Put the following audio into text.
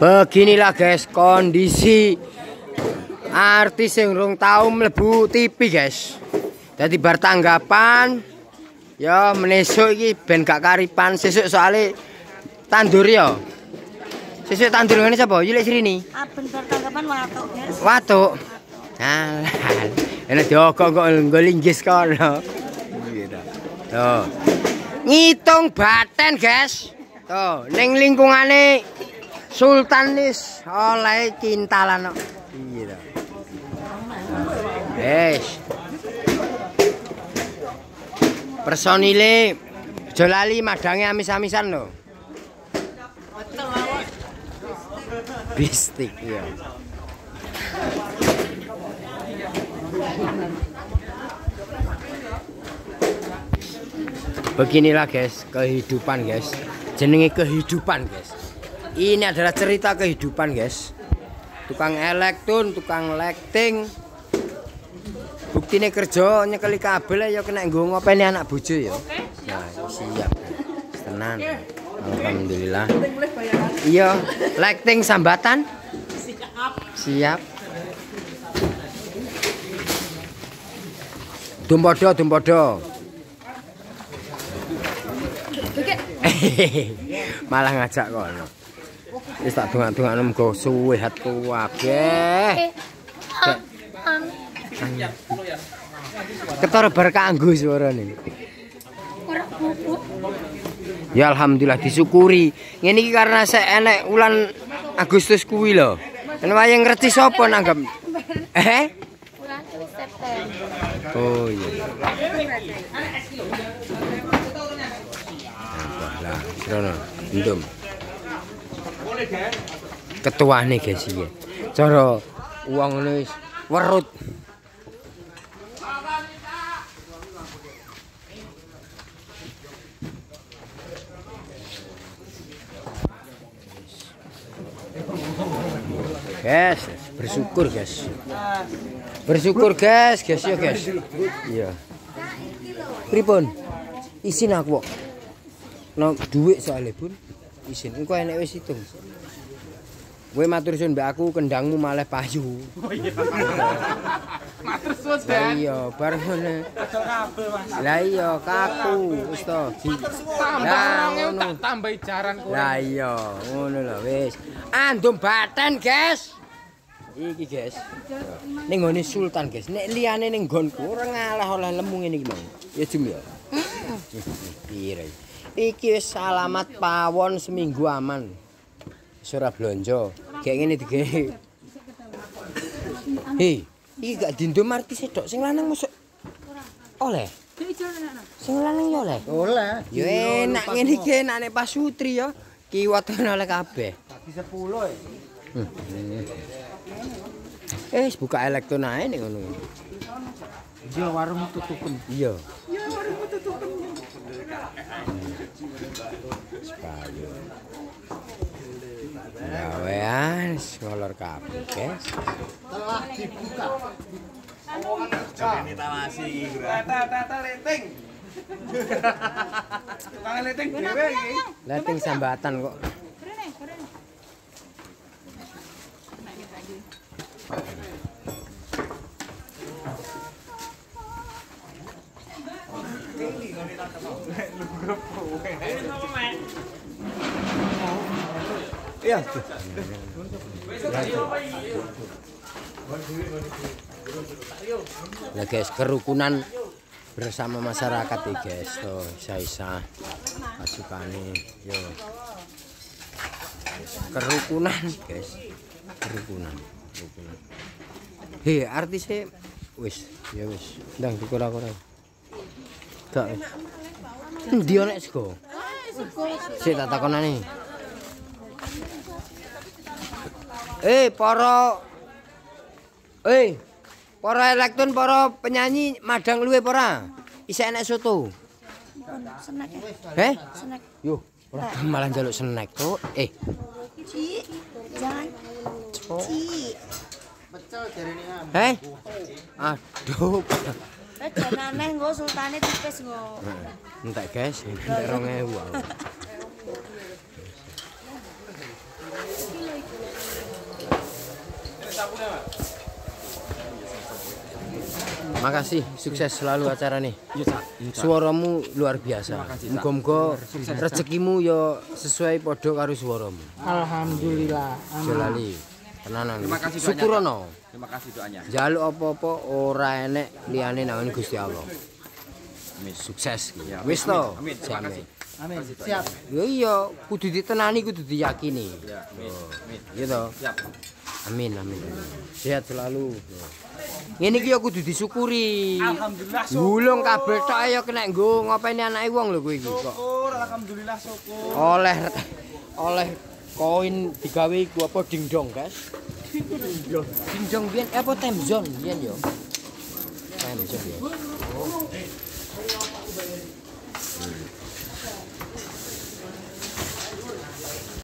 Beginilah guys kondisi artis yang rong tau mlebu TV guys. Jadi bar tanggapan ya menesuk iki ben gak karipan sesuk soalnya tandur ya. Sesuk tandur ngene sapa? Yulek Srini. Aben bar tanggapan watuk, guys. Watuk. Nah, enak diokok kok nggolinggis kono. Tuh. Ngitung baten, guys. Tuh, ning lingkungane Sultan wis oleh cintalan kok. Iya. Wes. Personile aja lali madange amis-amisan lho. Bistik ya. Beginilah guys, kehidupan guys. Jenenge kehidupan guys. Ini adalah cerita kehidupan guys. Tukang elektron, tukang lighting. Buktine kerja nyekeli kabel ya kena nggo ngopeni anak bojo ya. Nah, siap. Tenan. Alhamdulillah. Iya, lighting sambatan. Siap. Dumpodo, dumpodo. Malah ngajak kono. Wis tak dongak-dongakno muga suwehat kabeh. Ketara bar kanggo suarane. Ya alhamdulillah disyukuri. Ngene iki karena sek enek wulan Agustus kuwi lho. Yen wayang ngerti sapa nanggap? Eh? Oh iya. Lah, srono, ndum. Ketuane guys iki. Cara wong ngono wis werut. Guys, bersyukur guys. Bersyukur guys, guys ya guys. Iya. Pripun? Isin aku kok. No duit soalnya pun. Isin. Engko enek wis hitung. Kowe matur suwun mbak aku kendangmu malah payu. Oh iya. Matur suwun, Lah iya, bareng ngene. Lah iya, kaku wis to. Di- Tambah Lah, orangnya ngono. tak tambahi jaran kowe. Lah iya, ngono lho wis. Andum baten, guys. Iki, guys. Ning ngene Sultan, guys. Nek liyane ning nggonku ora ngalah oleh lemu ngene iki mau. Ya jum ya. Pire. Iki wis alamat pawon seminggu aman. Wis ora blonjo. Kayak ngene dige. Hei, iki gak dindum artis sedok sing lanang mosok oleh. Sing lanang ya oleh. Oleh. Ya enak ngene iki enake Pak Sutri ya. Kiwat oleh kabeh. Di 10 ya. Eh wis buka elektron ae ning ngono. Iya warung tutupen. Iya. Sepayu. Gawean sekolor kabeh, guys. Telah dibuka. Ini tawasi. Tata tata rating. Tukang rating dhewe iki. Rating sambatan kok. Iya. Lah guys, kerukunan bersama masyarakat ya guys. Tuh, isa-isa pasukane yo. Kerukunan guys. Kerukunan, kerukunan. Hei, artisnya wis, ya wis. Ndang dikura-kura. Gak wis. Endi ana sego? Sik tak takonane. Eh, para Eh, para elektron, para penyanyi madang luwe apa ora? Isih enek soto. Snack? Snack. Yo, ora malah njaluk snack tuh. Eh, Ci. Jangan. Ci. heh. Aduh. Eh jangan aneh nggo sultane tipis nggo. Entek guys, entek 2000. Makasih, sukses selalu acara nih. Iya. Iya. Suaramu luar biasa. kasih. Muga-muga rezekimu yo sesuai padha karo suaramu. Alhamdulillah. Jolali. Tenanan. Terima kasih Syukurono. Terima kasih doanya. Jaluk apa-apa ora enek liyane nang Gusti Allah. Amin. Sukses. Ya, Wis amin, to. amin. Terima kasih. Amin. Siap. Ya iya, kudu ditenani, kudu diyakini. Ya, amin. Amin. Gitu. Siap. Amin, amin. Sehat selalu. Ngene iki ya kudu disyukuri. Alhamdulillah Gulung kabel tok ya kena nggo ngopeni anake wong lho kowe iki kok. syukur, alhamdulillah syukur. Oleh oleh koin digawe iku apa dingdong, guys. Dingdong biyen eh, apa temzon biyen yo. Temzon ya.